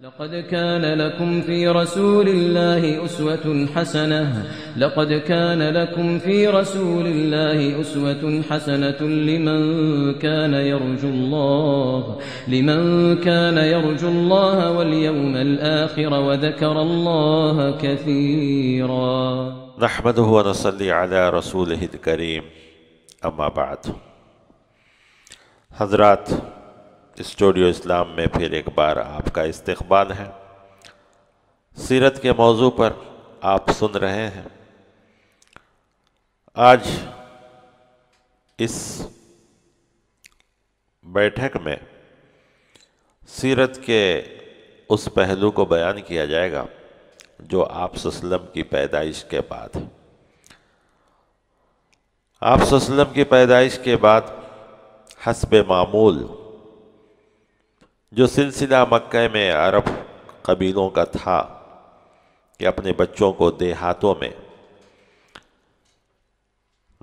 لقد كان لكم في رسول الله أسوة حسنة. لقد كان لكم في رسول الله أسوة حسنة لمن كان يرجو الله لمن كان يرجو الله واليوم الآخر وذكر الله كثيرا. نحمده ونصلي على رسوله الكريم. أما بعد. حضرات اسٹوڈیو اسلام میں پھر ایک بار آپ کا استقبال ہے۔ سیرت کے موضوع پر آپ سن رہے ہیں۔ آج اس بیٹھک میں سیرت کے اس پہلو کو بیان کیا جائے گا جو آپ وسلم کی پیدائش کے بعد۔ آپ وسلم کی پیدائش کے بعد حسب معمول جو سلسلہ مکہ میں عرب قبیلوں کا تھا کہ اپنے بچوں کو دیہاتوں میں،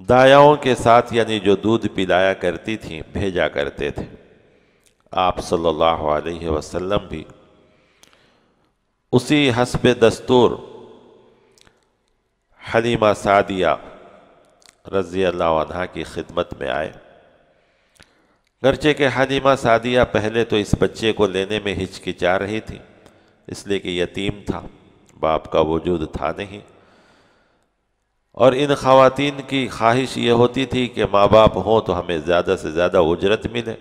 دایاؤں کے ساتھ یعنی جو دودھ پلایا کرتی تھیں، بھیجا کرتے تھے۔ آپ صلی اللہ علیہ وسلم بھی اسی حسب دستور حلیمہ سعدیہ رضی اللہ عنہ کی خدمت میں آئے۔ گرچہ کہ حلیمہ سعدیہ پہلے تو اس بچے کو لینے میں ہچکچا رہی تھی، اس لیے کہ یتیم تھا، باپ کا وجود تھا نہیں۔ اور ان خواتین کی خواہش یہ ہوتی تھی کہ ماں باپ ہوں تو ہمیں زیادہ سے زیادہ اجرت ملے۔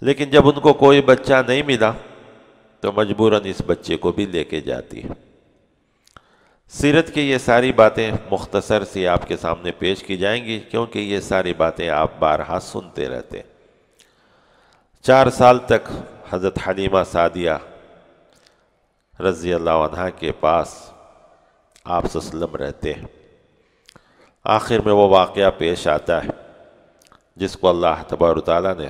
لیکن جب ان کو کوئی بچہ نہیں ملا تو مجبوراً اس بچے کو بھی لے کے جاتی ہے۔ سیرت کی یہ ساری باتیں مختصر سی آپ کے سامنے پیش کی جائیں گی کیونکہ یہ ساری باتیں آپ بارہا سنتے رہتے چار سال تک حضرت حلیمہ سعدیہ رضی اللہ عنہ کے پاس آپ وسلم رہتے ہیں۔ آخر میں وہ واقعہ پیش آتا ہے جس کو اللہ تبار تعالیٰ نے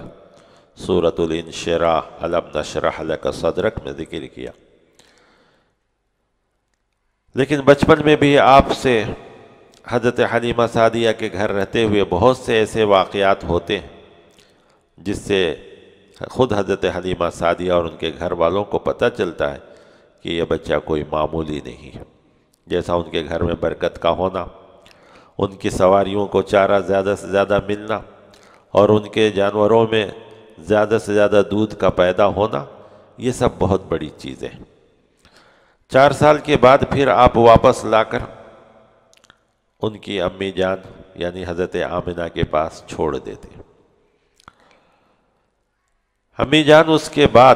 سورة الانشراح علم نشرح لک صدرک میں ذکر کیا۔ لیکن بچپن میں بھی آپ سے حضرت حلیمہ سعدیہ کے گھر رہتے ہوئے بہت سے ایسے واقعات ہوتے ہیں جس سے خود حضرت حلیمہ سعدیہ اور ان کے گھر والوں کو پتہ چلتا ہے کہ یہ بچہ کوئی معمولی نہیں ہے۔ جیسا ان کے گھر میں برکت کا ہونا، ان کی سواریوں کو چارہ زیادہ سے زیادہ ملنا اور ان کے جانوروں میں زیادہ سے زیادہ دودھ کا پیدا ہونا، یہ سب بہت بڑی چیزیں ہیں۔ چار سال کے بعد پھر آپ واپس لا کر ان کی امی جان یعنی حضرت آمنہ کے پاس چھوڑ دیتے۔ امی جان اس کے بعد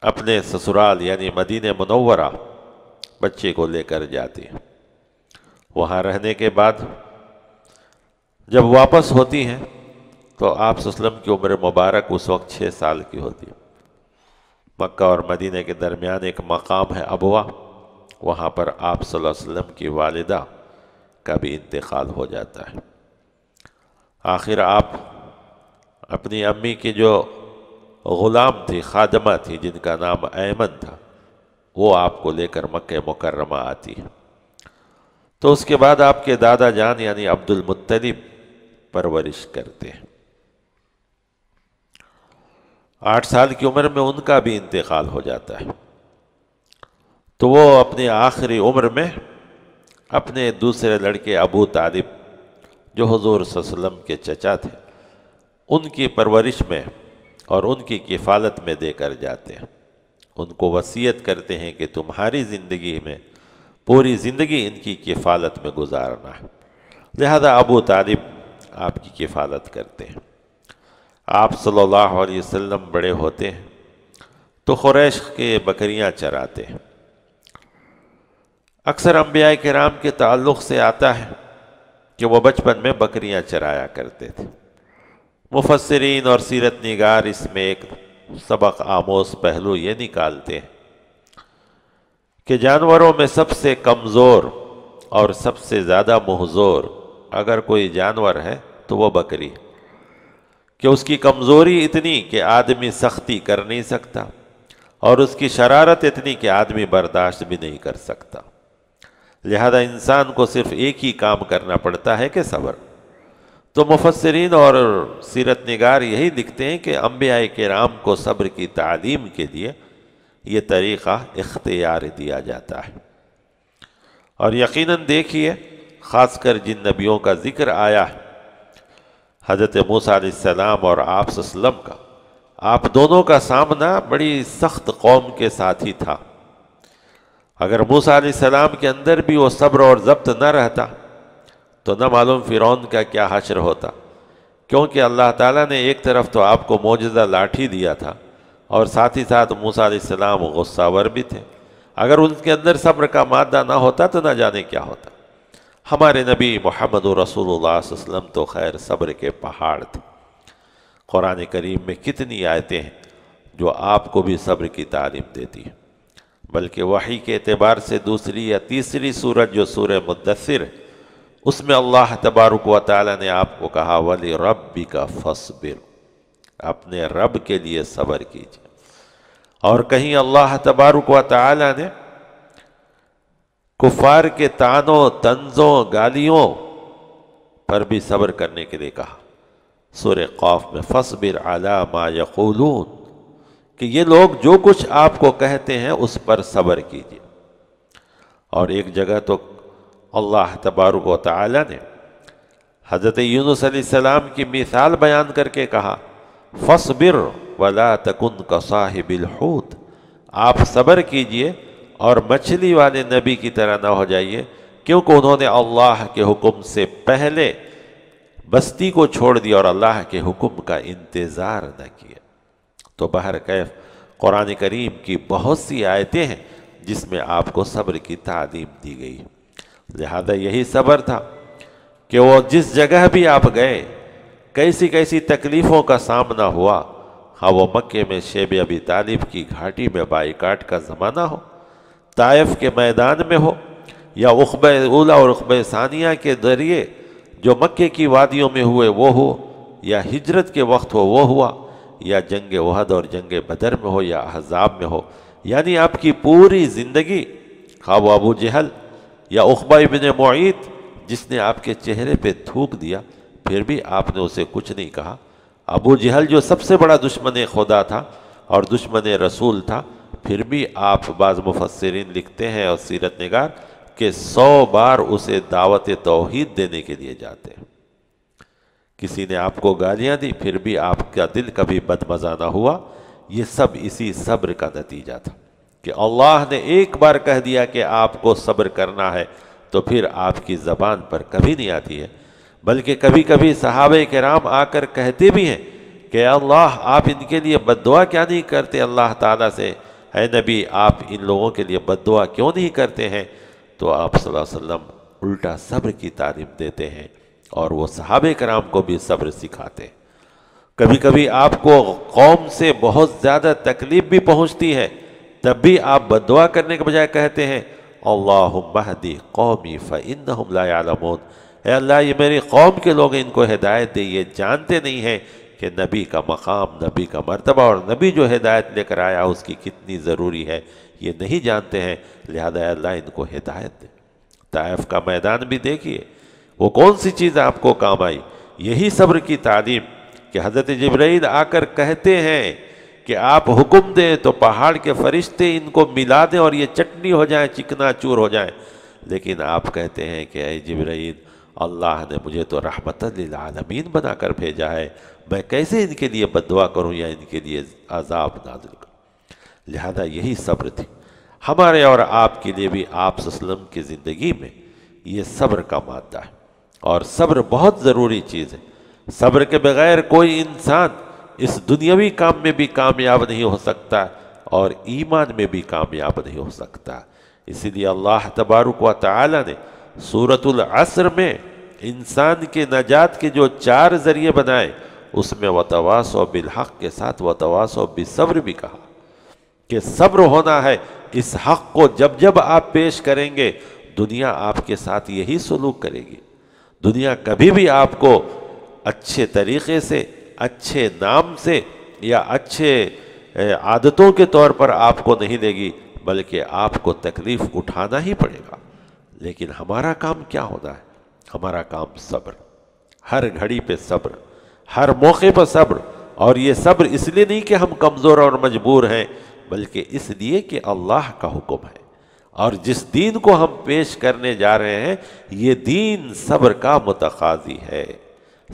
اپنے سسرال یعنی مدینہ منورہ بچے کو لے کر جاتی وہاں رہنے کے بعد جب واپس ہوتی ہیں تو آپ وسلم کی عمر مبارک اس وقت چھ سال کی ہوتی۔ ہے مکہ اور مدینہ کے درمیان ایک مقام ہے ابوا، وہاں پر آپ صلی اللہ علیہ وسلم کی والدہ کا بھی انتقال ہو جاتا ہے۔ آخر آپ اپنی امی کی جو غلام تھی، خادمہ تھی، جن کا نام ایمن تھا، وہ آپ کو لے کر مکہ مکرمہ آتی ہے۔ تو اس کے بعد آپ کے دادا جان یعنی عبد المطلب پرورش کرتے ہیں۔ آٹھ سال کی عمر میں ان کا بھی انتقال ہو جاتا ہے۔ تو وہ اپنی آخری عمر میں اپنے دوسرے لڑکے ابو طالب، جو حضور صلی اللہ علیہ وسلم کے چچا تھے، ان کی پرورش میں اور ان کی کفالت میں دے کر جاتے ہیں۔ ان کو وصیت کرتے ہیں کہ تمہاری زندگی میں، پوری زندگی ان کی کفالت میں گزارنا ہے۔ لہذا ابو طالب آپ کی کفالت کرتے ہیں۔ آپ صلی اللہ علیہ وسلم بڑے ہوتے ہیں تو خریش کے بکریاں چراتے ہیں۔ اکثر انبیاء کرام کے تعلق سے آتا ہے کہ وہ بچپن میں بکریاں چرایا کرتے تھے۔ مفسرین اور سیرت نگار اس میں ایک سبق آموز پہلو یہ نکالتے ہیں کہ جانوروں میں سب سے کمزور اور سب سے زیادہ محضور اگر کوئی جانور ہے تو وہ بکری ہے۔ کہ اس کی کمزوری اتنی کہ آدمی سختی کر نہیں سکتا اور اس کی شرارت اتنی کہ آدمی برداشت بھی نہیں کر سکتا۔ لہذا انسان کو صرف ایک ہی کام کرنا پڑتا ہے کہ صبر۔ تو مفسرین اور سیرت نگار یہی لکھتے ہیں کہ انبیاء کرام کو صبر کی تعلیم کے لیے یہ طریقہ اختیار دیا جاتا ہے۔ اور یقیناً دیکھیے، خاص کر جن نبیوں کا ذکر آیا ہے حضرت موسیٰ علیہ السلام اور آپ صلی اللہ علیہ وسلم کا۔ آپ دونوں کا سامنا بڑی سخت قوم کے ساتھ ہی تھا۔ اگر موسیٰ علیہ السلام کے اندر بھی وہ صبر اور ضبط نہ رہتا، تو نہ معلوم فرعون کا کیا حشر ہوتا، کیونکہ اللہ تعالیٰ نے ایک طرف تو آپ کو موجزہ لاٹھی دیا تھا اور ساتھ ہی ساتھ موسیٰ علیہ السلام غصہ ور بھی تھے۔ اگر ان کے اندر صبر کا مادہ نہ ہوتا تو نہ جانے کیا ہوتا۔ ہمارے نبی محمد رسول اللہ صلی اللہ علیہ وسلم تو خیر صبر کے پہاڑ تھے۔ قرآن کریم میں کتنی آیتیں ہیں جو آپ کو بھی صبر کی تعلیم دیتی ہیں۔ بلکہ وحی کے اعتبار سے دوسری یا تیسری صورت جو سورہ مدثر ہے، اس میں اللہ تبارک و تعالیٰ نے آپ کو کہا، ولی رب کا فصبر اپنے رب کے لیے صبر کیجیے اور کہیں اللہ تبارک و تعالیٰ نے کفار کے تانوں، تنزوں، گالیوں پر بھی صبر کرنے کے لیے کہا۔ سور قوف میں فصبر علی ما یقولون، کہ یہ لوگ جو کچھ آپ کو کہتے ہیں اس پر صبر کیجیے اور ایک جگہ تو اللہ تبارک و تعالی نے حضرت یونس علیہ السلام کی مثال بیان کر کے کہا فصبر ولا تکن کا صاحب الحوت، آپ صبر کیجیے اور مچھلی والے نبی کی طرح نہ ہو جائیے، کیونکہ انہوں نے اللہ کے حکم سے پہلے بستی کو چھوڑ دیا اور اللہ کے حکم کا انتظار نہ کیا۔ تو بہر کیف، قرآن کریم کی بہت سی آیتیں ہیں جس میں آپ کو صبر کی تعلیم دی گئی۔ لہذا یہی صبر تھا کہ وہ جس جگہ بھی آپ گئے، کیسی کیسی تکلیفوں کا سامنا ہوا ہاں وہ مکے میں شیب ابی طالب کی گھاٹی میں بائی کاٹ کا زمانہ ہو۔ طائف کے میدان میں ہو یا عقبہ اولا اور عقبہ ثانیہ کے ذریعے جو مکے کی وادیوں میں ہوئے وہ ہو یا ہجرت کے وقت ہو وہ ہوا یا جنگ وحد اور جنگ بدر میں ہو یا احزاب میں ہو۔ یعنی آپ کی پوری زندگی خواب ابو جہل یا عقبہ ابن معید جس نے آپ کے چہرے پہ تھوک دیا، پھر بھی آپ نے اسے کچھ نہیں کہا۔ ابو جہل جو سب سے بڑا دشمن خدا تھا اور دشمن رسول تھا پھر بھی آپ بعض مفسرین لکھتے ہیں اور سیرت نگار کہ سو بار اسے دعوت توحید دینے کے لیے جاتے ہیں۔ کسی نے آپ کو گالیاں دی، پھر بھی آپ کا دل کبھی بدمزہ نہ ہوا۔ یہ سب اسی صبر کا نتیجہ تھا کہ اللہ نے ایک بار کہہ دیا کہ آپ کو صبر کرنا ہے، تو پھر آپ کی زبان پر کبھی نہیں آتی ہے۔ بلکہ کبھی کبھی صحابہ کرام آ کر کہتے بھی ہیں کہ اللہ، آپ ان کے لیے بد دعا کیا نہیں کرتے؟ اللہ تعالیٰ سے اے نبی، آپ ان لوگوں کے لیے بد دعا کیوں نہیں کرتے ہیں؟ تو آپ صلی اللہ علیہ وسلم الٹا صبر کی تعلیم دیتے ہیں اور وہ صحابہ کرام کو بھی صبر سکھاتے ہیں۔ کبھی کبھی آپ کو قوم سے بہت زیادہ تکلیف بھی پہنچتی ہے۔ تب بھی آپ بد دعا کرنے کے بجائے کہتے ہیں اللہ مہدی قومی فَإِنَّهُمْ لَا يَعْلَمُونَ اے اللہ، یہ میری قوم کے لوگ ان کو ہدایت دے، یہ جانتے نہیں ہیں کہ نبی کا مقام، نبی کا مرتبہ اور نبی جو ہدایت لے کر آیا اس کی کتنی ضروری ہے، یہ نہیں جانتے ہیں، لہذا اللہ ان کو ہدایت دے۔ طائف کا میدان بھی دیکھیے۔ وہ کون سی چیز آپ کو کام آئی؟ یہی صبر کی تعلیم کہ حضرت جبرائیل آ کر کہتے ہیں کہ آپ حکم دیں تو پہاڑ کے فرشتے ان کو ملا دیں اور یہ چٹنی ہو جائیں چکنا چور ہو جائیں لیکن آپ کہتے ہیں کہ اے جبرائیل، اللہ نے مجھے تو رحمت للعالمین بنا کر بھیجا ہے۔ میں کیسے ان کے لیے بدعا کروں یا ان کے لیے عذاب نازل کروں؟ لہذا یہی صبر تھی۔ ہمارے اور آپ کے لیے بھی آپ وسلم کی زندگی میں یہ صبر کا مادہ ہے۔ اور صبر بہت ضروری چیز ہے۔ صبر کے بغیر کوئی انسان اس دنیاوی کام میں بھی کامیاب نہیں ہو سکتا اور ایمان میں بھی کامیاب نہیں ہو سکتا۔ اسی لیے اللہ تبارک و تعالی نے صورت العصر میں انسان کے نجات کے جو چار ذریعے بنائے اس میں وتواس و بالحق کے ساتھ وتواس و بصبر بھی کہا کہ صبر ہونا ہے اس حق کو جب جب آپ پیش کریں گے، دنیا آپ کے ساتھ یہی سلوک کرے گی۔ دنیا کبھی بھی آپ کو اچھے طریقے سے، اچھے نام سے یا اچھے عادتوں کے طور پر آپ کو نہیں دے گی، بلکہ آپ کو تکلیف اٹھانا ہی پڑے گا۔ لیکن ہمارا کام کیا ہونا ہے؟ ہمارا کام صبر۔ ہر گھڑی پہ صبر۔ ہر موقع پر صبر۔ اور یہ صبر اس لیے نہیں کہ ہم کمزور اور مجبور ہیں، بلکہ اس لیے کہ اللہ کا حکم ہے۔ اور جس دین کو ہم پیش کرنے جا رہے ہیں، یہ دین صبر کا متقاضی ہے۔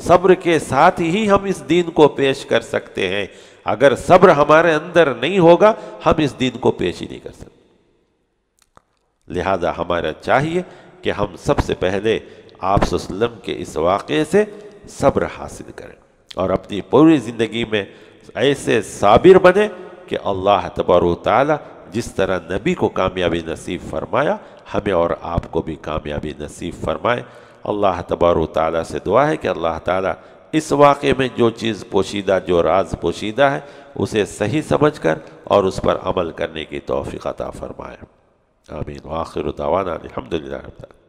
صبر کے ساتھ ہی ہم اس دین کو پیش کر سکتے ہیں۔ اگر صبر ہمارے اندر نہیں ہوگا، ہم اس دین کو پیش ہی نہیں کر سکتے۔ لہذا ہمارا چاہیے کہ ہم سب سے پہلے آپ وسلم کے اس واقعے سے صبر حاصل کریں۔ اور اپنی پوری زندگی میں ایسے صابر بنے کہ اللہ تبار و تعالیٰ جس طرح نبی کو کامیابی نصیب فرمایا، ہمیں اور آپ کو بھی کامیابی نصیب فرمائے۔ اللہ تبار و تعالیٰ سے دعا ہے کہ اللہ تعالیٰ اس واقعے میں جو چیز پوشیدہ، جو راز پوشیدہ ہے، اسے صحیح سمجھ کر اور اس پر عمل کرنے کی توفیق عطا فرمائے۔ آمین۔ واخر دعوانا الحمدللہ رب